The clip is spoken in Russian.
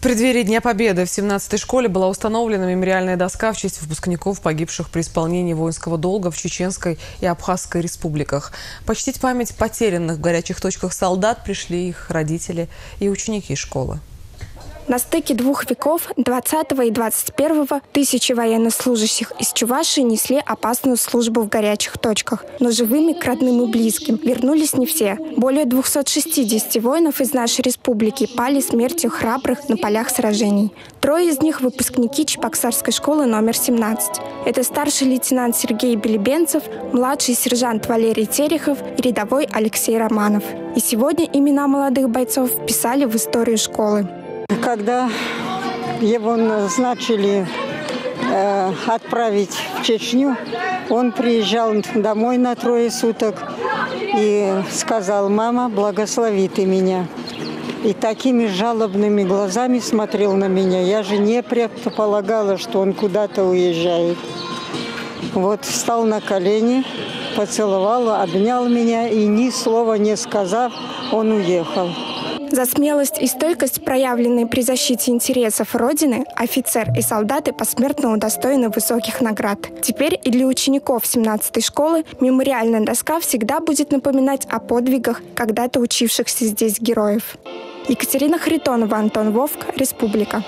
Преддверии Дня Победы в 17-й школе была установлена мемориальная доска в честь выпускников, погибших при исполнении воинского долга в Чеченской и Абхазской республиках. Почтить память потерянных в горячих точках солдат пришли их родители и ученики школы. На стыке двух веков, 20 и 21 тысячи военнослужащих из Чувашии несли опасную службу в горячих точках. Но живыми к родным и близким вернулись не все. Более 260 воинов из нашей республики пали смертью храбрых на полях сражений. Трое из них – выпускники Чебоксарской школы номер 17. Это старший лейтенант Сергей Белебенцев, младший сержант Валерий Терехов и рядовой Алексей Романов. И сегодня имена молодых бойцов вписали в историю школы. Когда его назначили э, отправить в Чечню, он приезжал домой на трое суток и сказал, мама, благослови ты меня. И такими жалобными глазами смотрел на меня. Я же не предполагала, что он куда-то уезжает. Вот встал на колени, поцеловал, обнял меня и ни слова не сказав, он уехал. За смелость и стойкость, проявленные при защите интересов Родины, офицер и солдаты посмертно удостоены высоких наград. Теперь и для учеников 17-й школы мемориальная доска всегда будет напоминать о подвигах когда-то учившихся здесь героев. Екатерина Харитонова, Антон Вовк, Республика.